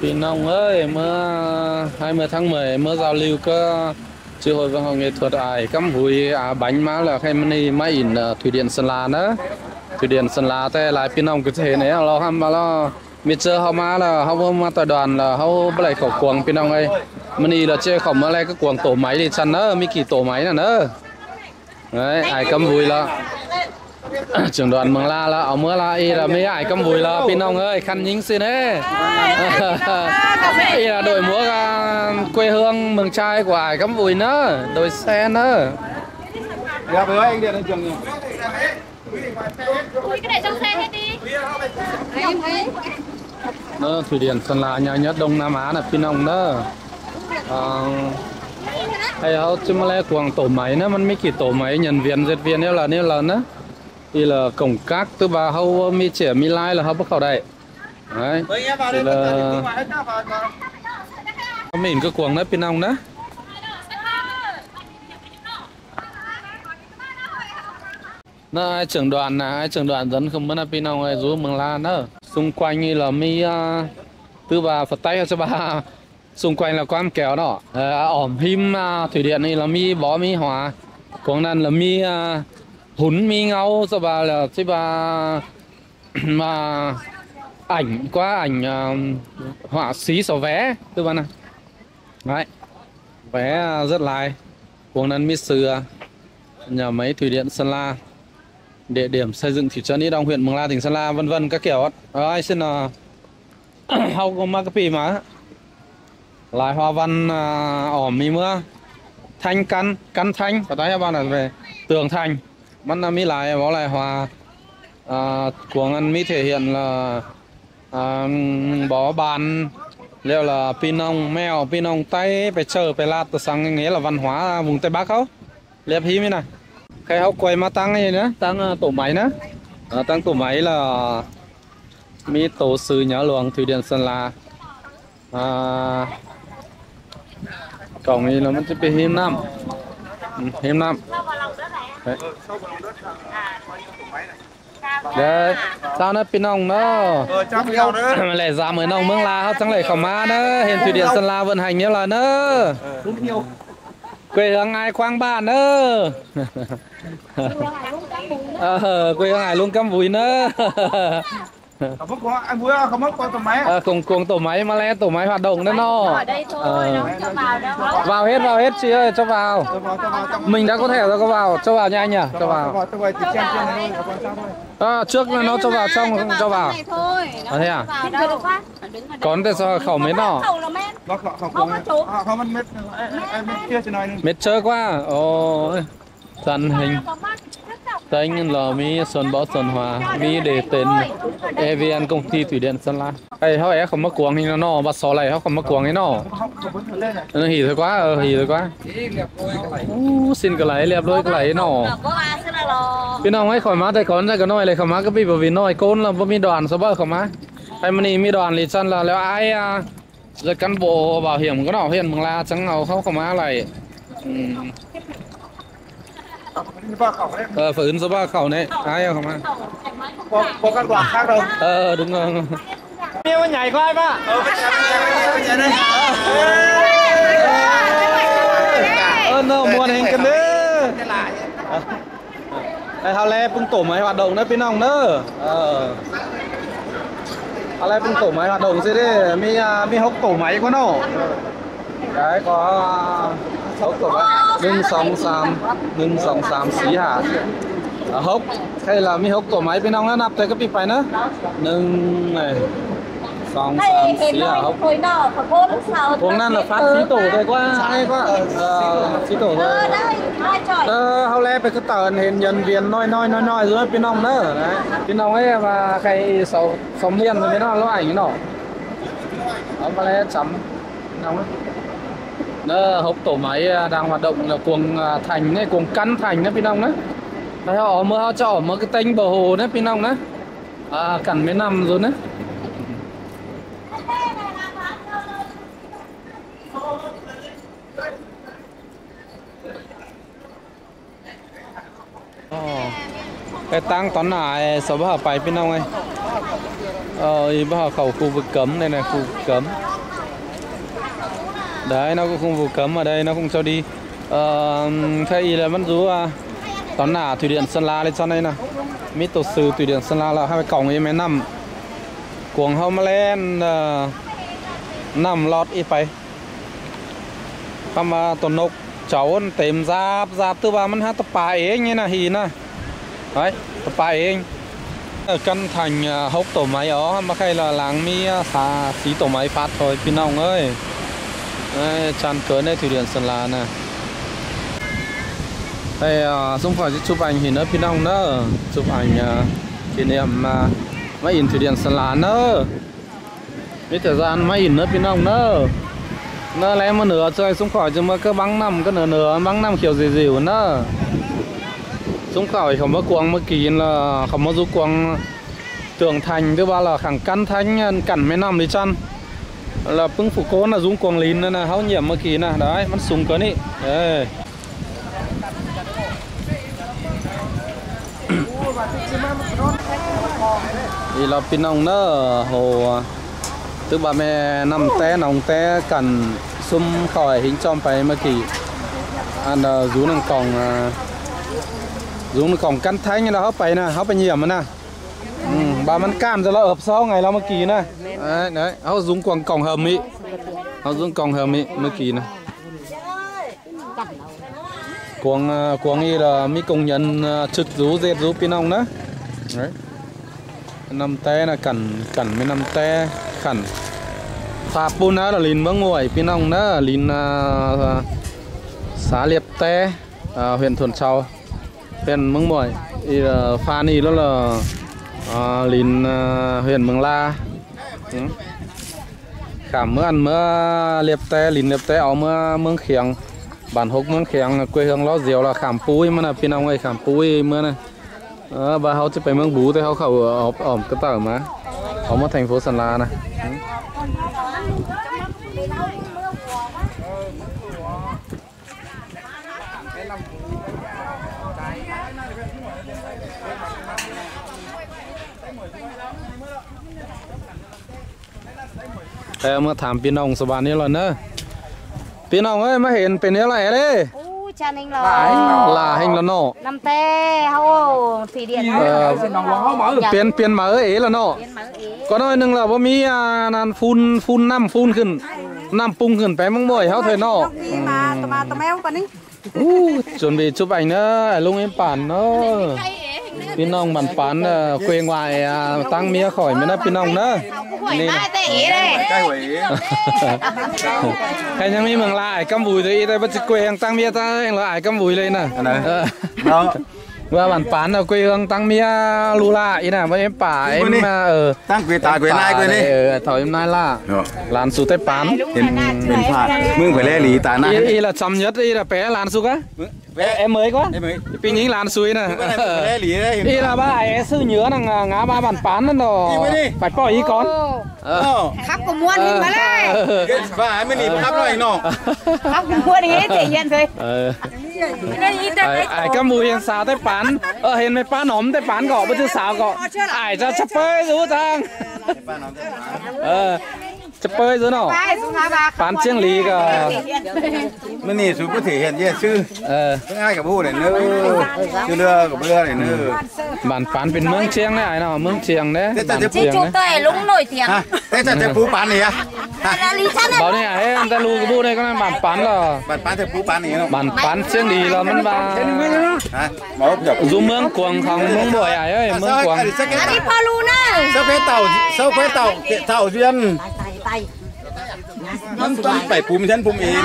Phi Nông ơi, ờ, mưa 20 tháng 10 mưa giao lưu có chiều hội văn học nghệ thuật ải cắm vui à bánh má là khai mani máy in ờ, thủy điện Sơn La nữa. Thủy điện Sơn La thế lại Phi Nông cứ thế này lo ham mà lo mi chơi họ má là họ mà tòa đoàn là họ bắt lại khẩu cuồng Phi Nông ơi. Mani là chơi khẩu mà lại cái cuồng tổ máy thì chăn nữa, mi kỳ tổ máy là nữa. Đấy, ai cắm vui là trưởng đoàn mường la là ở mưa la y là mấy ai cắm vui là pin ông ơi khăn nhính xin đấy y là đội múa à, quê hương mường trai của ai cắm vui nữa đội xe nữa Dạ với anh điện lên trường nhỉ? Cái này trong xe hết đi đó thủy điện sơn la nhà nhất đông nam á là pin ông đó Ờ, hay họ chứ mà lẽ quảng tổ máy nữa mình mới kỳ tổ máy nhân viên dệt viên nếu là nếu là nữa thì là cổng các thứ ba hâu mi trẻ mi lai là họ bắt khẩu đây đấy thì là vào. mình cái cuồng đó pin ông đó nó ai trưởng đoàn là ai trưởng đoàn dẫn không muốn pin ông ấy rú mừng la nữa xung quanh như là mi uh, tư bà phật tay cho bà. Xung quanh là quam kéo đó. À, ỏm him uh, thủy điện này là mi bó mi hòa. Còn nan là mi uh, hún mi ngâu cho bà là chứ bà mà ảnh qua ảnh uh, họa sĩ sổ vé tư bà này đấy vé rất lai cuồng năn mít xưa ờ, nhà máy thủy điện sơn la. Địa điểm xây dựng thị trấn y Đông huyện Mường La tỉnh Sơn La vân vân các kiểu. Ai xin ờ, là hau có ma cái mà. Lại hoa văn ỏ ỏm mi mưa. Thanh căn căn thanh. Và tay bạn là về? Tường thành mắt năm mi lại máu lại hòa. À, của ngân mới thể hiện là à, bó bàn liệu là pinong mèo pinong tay phải chờ phải la từ sáng nghĩa là văn hóa vùng tây bắc không liệp hí mới này cái hóc quay mà tăng này nữa tăng à, tổ máy nữa à, tăng tổ máy là mi tổ sư nhớ luồng thủy điện sơn la. À, cổng này là mất hiếm năm hiếm năm đấy. Đấy sao nó pin ông đó Ờ, lại ra mới nông mương la chẳng lại khổng ma nữa hiện thủy điện sơn la vận hành như là nữa quê hương ai khoang bàn nữa ờ quê hương ai luôn cắm vui nữa Không mất có anh vui không? Mất qua tầm máy. à, cùng cùng tổ máy. Mà lẽ tổ máy hoạt động nữa nó. Ở đây thôi, nó không cho vào đâu. Vào hết vào hết chị ơi cho vào. Cho vào cho vào trong. mình đã có thẻ rồi có vào cho vào nha anh nhỉ? Cho Cho vào vào. cho vào thì xem trên này thôi, vào thôi. à, trước là nó cho vào trong không cho vào. này thôi. À, thế à? còn tại sao khẩu khẩu nó Nó không không Không. À, không ăn mết em mết kia trên này. mệt chơi quá. Ôi thân hình có mắt rất độc tên là mi xuân bảo xuân hòa mi để tên evn công ty thủy điện sơn la hay họ ấy không mất cuồng thì nó nọ bắt sò này họ không mất cuồng thử lên này. nó hỉ thôi quá ờ hỉ thôi quá Ú, xin cái lấy liệp đôi cái lấy nọ พี่น้องให้ขอมาแต่ก่อนแต่ก็น้อยเลยขามาก็พี่บวินน้อยโกนแล้วบ่มีดอนซะบ่ขามาไปมื้อนี้มีดอนลิซันแล้วแล้วไอ้อะเกิดกันโบบ่าวเหี่ยมก็นอกเฮียนมืองลาจังเอาเขาข้ามาอะไรอืม ờ, phải ứng số 3 khẩu này ai không à có, có các đoạn khác đâu ờ đúng rồi Miêu nhảy có ai ba? Ờ, nhảy đây. Ơ nó muốn hình cần đi. Đây hào le bung tổ máy hoạt động đó bên ông đó. Ờ. Hào le bung tổ máy hoạt động gì đấy, mi à, mi hốc tổ máy quá nó. Ờ. Đấy có ย เออเนาะมวนเฮงกันเด้อไอ้เฮาแลเพิ่งtổ máy hoạt động đó พี่น้องเด้อเอออะไรเพิ่งtổ máy hoạt độngซิเด้มีอ่ามีหกtổ máy กว่าเนาะ Đấy có hốc của bác Nâng song sam Nâng song sam xí hả à, Hốc Hay là mi hốc tổ máy bên ông nó nạp tới cái bịp phải nữa Nâng này Song sam xí hả hốc hồi nọ phải cô lúc sau Uống nan là phát xí tổ thôi quá Hay quá Ờ, Xí tổ thôi ờ đây hai trời Ờ, hầu lẽ phải cứ tờ hình nhân viên nói nói nói nói dưới bên ông nữa đấy bên ông ấy và cái sầu sống hiền rồi bên nó nó ảnh nó đó và lẽ chấm bên ông ấy đó, hộp tổ máy à, đang hoạt động là cuồng à, thành này cuồng căn thành đấy pinong đấy. Đấy họ mơ họ cho mơ cái tênh bờ hồ đấy pinong đấy. À cẩn mấy năm rồi đấy. Ờ, cái tăng toán này số bảo phải bên ông ấy. Ờ ý bảo khẩu khu vực cấm đây này khu vực cấm đấy nó cũng không vụ cấm ở đây nó cũng cho đi. Ờ, thế là vẫn rú à, tón nả thủy điện sơn la lên cho đây nè mít tổ sư thủy điện sơn la là hai cổng em nằm cuồng hôm lên ờ, nằm lọt ít phải. Không mà tuần nục cháu tìm giáp giáp tư ba mình hát tập bà ấy như là hì nè. Đấy tập bà ấy căn thành à, hốc tổ máy đó mà khay là làng mi xà xí tổ máy phát thôi pin ông ơi. Đấy, tràn cớ đây thủy điện sơn la nè đây à, xung quanh chụp ảnh hình ở phía đông nữa chụp ảnh à, kỷ niệm à, máy in thủy điện sơn la nữa biết thời gian máy in ở phía đông nữa nó lấy một nửa chơi xuống khỏi chứ mà cứ bắn nằm cái nửa nửa bắn nằm kiểu gì gì nữa xuống khỏi không có quăng mà kỳ là không có giúp quăng tường thành thứ ba là khẳng căn thanh cẩn mấy năm đi chăn là pưng phụ cố là dùng quăng lín nên nè háo nhiệm mà kỳ nè. Đấy, vẫn súng cấn đi đấy. Thì là pin ông nữa hồ, tức bà mẹ nằm té, nòng té cần xum khỏi, hình trong phải mà kỳ ăn ờ, rú năng còn ờ, rú năng còn cắn thái như là hấp phải nè, hấp phải nhiều mà nè bà มัน cam cho nó ập sau ngày là mà kỳ đấy đấy. Nó dùng quần còng hầm ý nó dùng còng hầm ý mà kỳ này, quần à, quần là mấy công nhân à, trực rú dệt rú pin ông đó. Đấy. Năm té là cẩn cẩn mấy năm té cẩn, phá pun á là lìn mương ngồi pin ông đó lìn à, xá liệp té huyện thuần châu huyện mương ngồi thì là pha này đó là à, lìn à, huyện mường la. Ừ. cảm mưa ăn mưa liệp té lìn liệp té áo mưa mương khiêng. Bản hốc mương khiêng quê hương lo diều là khảm pui mà là pin ông ấy khảm pui mưa này à, ờ, và họ chỉ phải mương bú thì họ khẩu ở ở cái tờ mà. Ở một thành phố Sơn La này แต่มาถามพี่น้องสบานนี้หรอเนอะพี่น้องเอ้ยมาเห็นเป็นยังไงเด้ชานิงหลอลาหิงละเนาะน้ำเต้เฮาสีเดียนเออเปลี่ยนเปลี่ยนมาเอ๋ละเนาะก็น้อยหนึ่งละว่ามีนานฟูนฟูนน้ำฟูนขึ้นน้ำปรุงขึ้นไปมั่งบ่อยเฮาเถอะเนาะมาตมาตแมวปานี้อู้จนไปชุบไอ้เนอะลุงเอ็มป่านเนอะ pin ông bàn bán ờ, quê ngoài ờ, tăng mía khỏi mới nó pin ông đó. Nên cái nhà mi mừng lại cam vùi đấy đây bắt quê hàng tăng mía ta hàng lại cam vùi lên nè và bản bán ở quê hương tăng mía lù lạ ý là với em bà em ở ờ, tăng quê tà quê lai quê đi ở thảo em lai là làn su tết bán. Bên phải mương phải lê lý tà nai. Ý là chăm nhất ý là bé làn su á em mới quá. Pinyin lan suy nè. Đi là ba ấy sư nhớ là ngã ba bàn pán nó đồ. Phải bỏ ý con. Ờ. Khóc cũng muốn ờ. đi mà đây và em đi khóc ờ. rồi nó khóc cũng muốn đi thể hiện thôi ai cái mùi hiện sao tới pán ở hiện mấy pán nóm tới pán gọ bây giờ sao gọ. Ai ra chắp phơi rú thang ไหมป้าหนอมใต้ปานเกาะไปที่สาวเกาะไอ้จะจะเปยรู้จังเออจะเปยรู้เนาะ ai xuống ngã bạc ปานเชียงลีก็ ไม่หนีสูบผู้ถี่เห็นเยี่ยชื่อ เออ ง่ายกับผู้เนี่ยเนื้อชื่อเรือกับเรือเนี่ยเนื้อ บ้านปานเป็นเมืองเชียงได้ไอ้เนาะเมืองเชียงเด้ แต่ บ้าน จะ เชียง Chú เด้ tê lúng nổi tiếng ฮะแต่จะจะปูปานนี่อะ Là lý chân บอกนี่ไอ้แต่รู้กับผู้ได้ก็นั่นบ้านปานเหรอ บ้านปานจะปูปานนี่เนาะ บ้าน ไตนะน้องไหลใส่ภูมิฉันภูมิเองน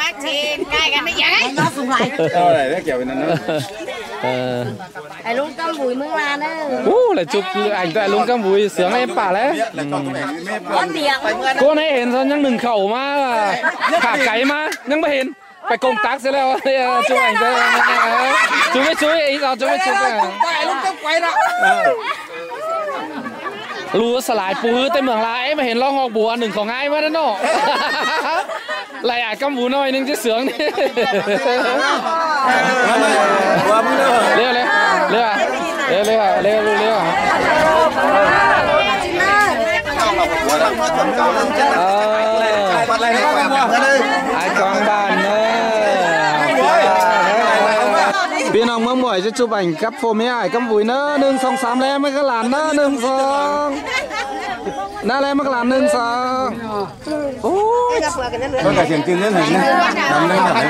มาชินใกล้กันไม่ยังน้องสุไหลเท่าไหร่เกี่ยวเป็นนั้นเนอะอไอ้ลุงกำบุยมึงมาเนอะโอ้แล้วจุกไอ้ตัลุงกำบุยเสือไอ้ป่าแล้วก้อนเดียวก้อนให้เห็นตอนยังหนึ่งเข่ามาขาไก่มายังไม่เห็นไปกงตักเสียแล้วช่วยเองช่วยช่วยอีกเอาช่วยช่วยลุงก้ามไก่ละ รู้สลายปูฮื้อแเมืองลายมาเห็นร่องหอกบัวหนึ่งของไอ้มาแล้วเนาะลายอาจกำบูน้อยนึงจะเสืองนี่เร็วเร็วเร็วเร็วเร็วเร็วเร็วไอ้กองบ้า nòng mơ mỏi cho chụp ảnh cắp phô mê ải cắm vui nữa nương xong xám lem mới cái làm nữa nương xong na lem mới cái làn nương xong ôi. Có cả chuyện tiền lên hình nè làm lên làm lên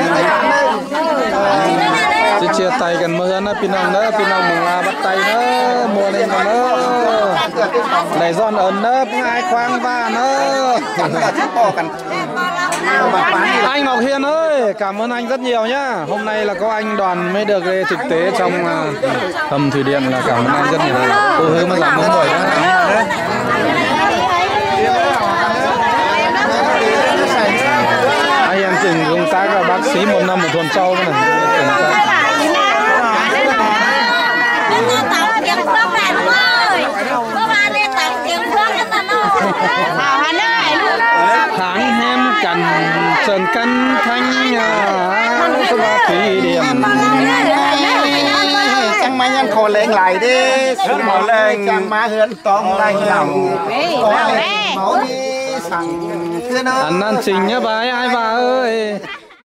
chứ chia tay gần mưa nó pin nòng nữa pin nòng mừng là bắt tay nữa mua lên còn nữa để giòn ấn nữa ai khoang va nữa anh Ngọc Hiên ơi, cảm ơn anh rất nhiều nhá. Hôm nay là có anh đoàn mới được thực tế trong à, hầm thủy điện là cảm ơn anh rất nhiều. Tôi hứa mà làm mới rồi đó anh em chừng công tác là bác sĩ một năm một tuần sau nữa này. Hãy subscribe cho kênh Ghiền Mì Gõ Để không? Có lỡ những tặng hấp dẫn tháng hem cằn trần căn thanh à, và thủy điểm Chẳng may nhân khổ lên lại đi. Hướng mở lên. Chẳng má hướng tóm lại lòng. Có đây. máu đi sẵn. Cứ nó. anh ăn trình nhá ấy ai bà ơi